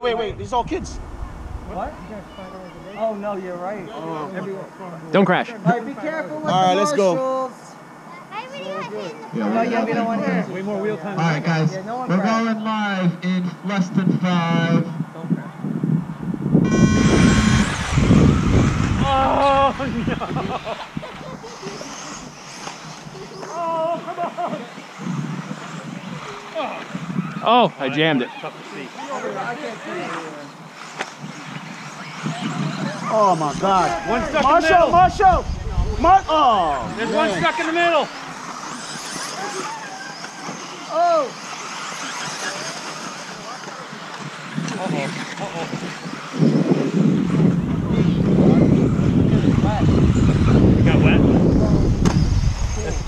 Wait, wait, these all kids. What? Oh no, you're right. Oh. Everyone. Don't crash. All right, be careful with All right, the let's go. Yeah, No, yeah, we don't want to. Way more wheel time. All right, guys, Yeah, no we're crashed. going live in less than five. Oh no! Oh come on! Oh, I jammed it. I can't see it. Oh my God. One stuck in the Marshall, middle. Marshall, Mar. Oh. There's one stuck in the middle. Oh, Oh! Oh! got wet.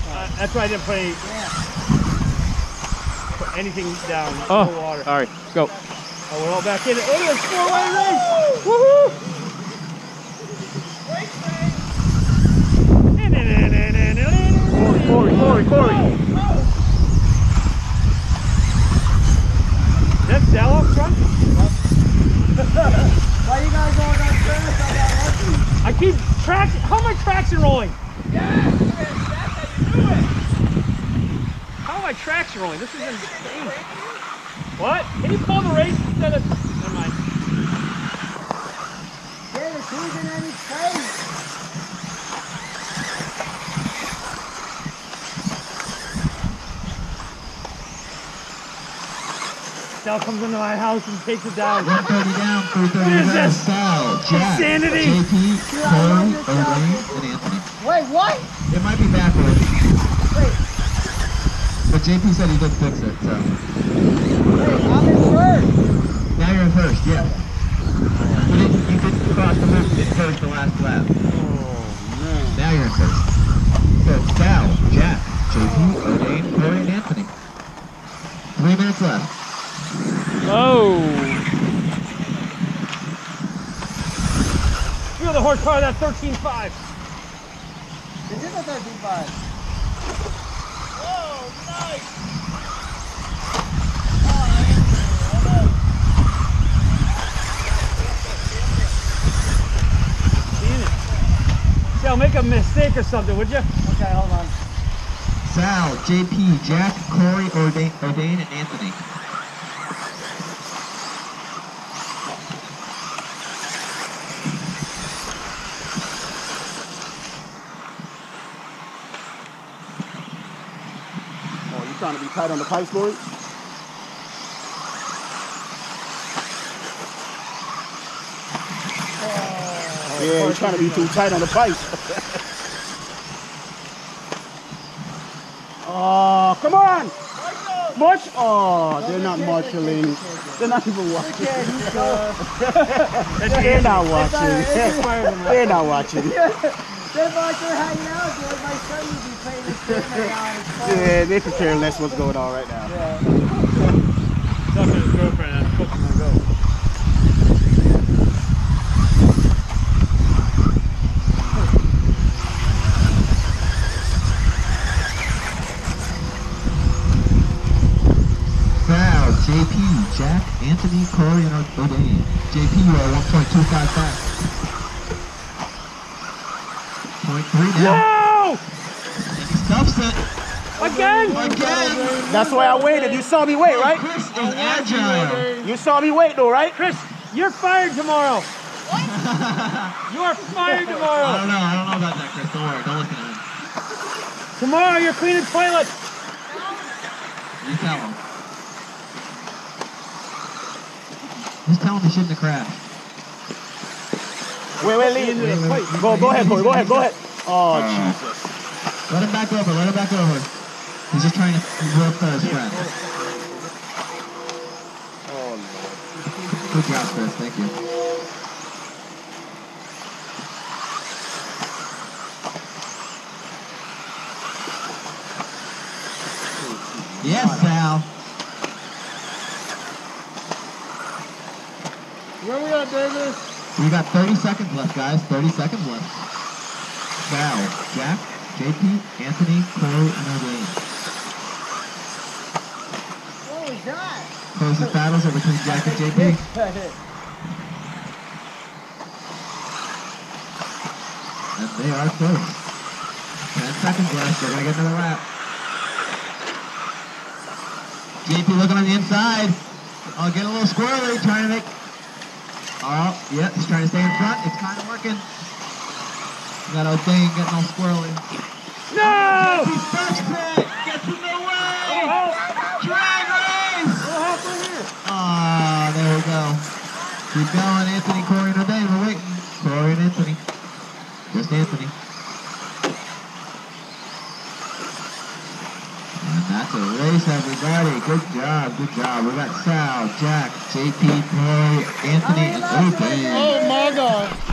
Uh, that's why I didn't play. any, put anything down. Oh, No water. all right, go. Oh, we're all back in it. Oh, there's four-way race. Woohoo! Corey, Corey, Corey. That's Sal up front? why you guys all got? I got lucky. I keep traction. How am I traction rolling? Yes, that's how am I traction rolling? This is insane. What? Can you call the race instead of? Never mind. Dennis, who's in any place? Sal comes into my house and takes it down. 130 down, 330 What is to this? Sal, Jack, Insanity. JP, Dude, I Corey, love your O'Reilly, and Anthony. Wait, what? It might be backwards, Wait, but JP said he did fix it, so. wait, I'm in first. Now you're in first, yeah. You didn't, you didn't cross the loop, didn't finish the last lap. Oh no. Now you're in first. So, Sal, Jack, JP, O'Dane, Corey, and Anthony. Three minutes left. Oh, Feel the horsepower of that 13.5. This is a 13.5. Seeing it. Sal, make a mistake or something, would you? Okay, hold on. Sal, JP, Jack, Corey, O'Dane, O'Dane and Anthony. Trying to be tight on the pipes, Corey? Yeah, you're trying to be too tight on the pipes. oh, come on! March? Oh, they're not marshalling. They're not even watching. He's. They're not watching. They're not watching. They're back there hanging out, dude. My son would be playing this game right now on his phone. Yeah, they could care less what's going on right now. Yeah. Talking to his girlfriend. I'm supposed to go. Sal, JP, Jack, Anthony, Corey, and O'Dane. JP, you are 1.25 fast. Point three down. No! And he stuffs it Again! again. That's why I waited. You saw me wait, right? Chris is agile. You saw me wait, though, right? Chris, you're fired tomorrow. What? you are fired tomorrow. I don't know. I don't know about that, Chris. Don't worry. Don't listen to him. Tomorrow you're cleaning toilets. You tell him. Just tell him he shouldn't have crashed. Wait, wait, leave. Wait, wait, wait. Go, go ahead, Corey. Go ahead, go ahead. Oh, Uh, Jesus. Let him back over. Let him back over. He's just trying to work for his friend. Oh no. Good job, Chris. Thank you. Yes, Sal. Where we at, Davis? We got 30 seconds left, guys. 30 seconds left. Sal, Jack, JP, Anthony, Corey, and O'Dane. What was that? Closest battles are between Jack and JP. And they are close. 10 seconds left. They're going to get another lap. JP looking on the inside. I'll get a little squirrely, trying to make. Oh, yep, he's trying to stay in front. It's kind of working. That old thing getting all squirrely. No! He touched it! Gets in the way! Drag race! oh. Ah, there we go. Keep going, Anthony, Corey, and O'Dane. We're waiting. Corey and Anthony. Just Anthony. And that's a race, everybody. Good job, good job. We got Sal, Jack, JP, Corey, Anthony, and O'Dane. Oh my god.